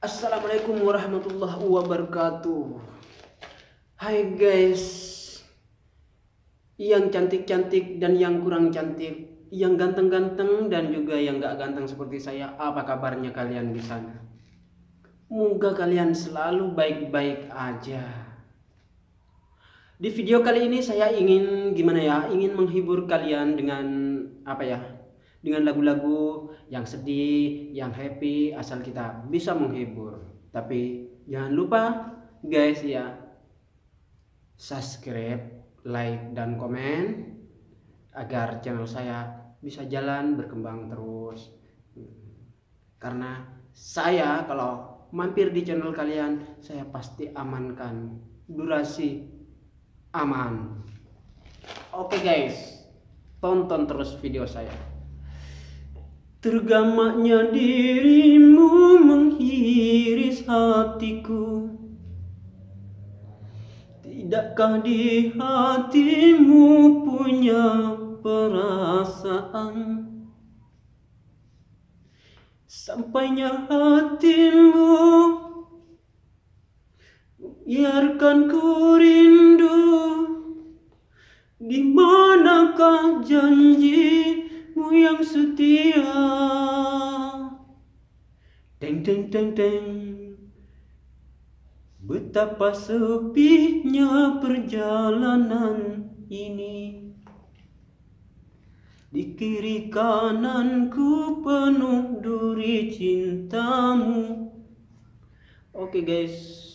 Assalamualaikum warahmatullahi wabarakatuh. Hai guys, yang cantik-cantik dan yang kurang cantik, yang ganteng-ganteng dan juga yang gak ganteng seperti saya, apa kabarnya kalian di sana? Moga kalian selalu baik-baik aja. Di video kali ini saya ingin gimana ya? Ingin menghibur kalian dengan apa ya? Dengan lagu-lagu yang sedih, yang happy, asal kita bisa menghibur. Tapi jangan lupa guys ya, subscribe, like dan komen agar channel saya bisa jalan berkembang terus. Karena saya kalau mampir di channel kalian, saya pasti amankan durasi aman. Oke guys, tonton terus video saya. Tergamaknya dirimu menghiris hatiku. Tidakkah di hatimu punya perasaan? Sampainya hatimu Biarkan ku rindu. Di manakah janji yang setia. Deng deng deng deng. Betapa sepinya perjalanan ini. Di kiri kananku penuh duri cintamu. Oke guys